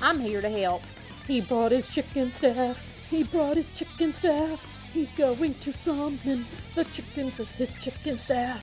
I'm here to help. He brought his chicken staff. He brought his chicken staff. He's going to summon the chickens with his chicken staff.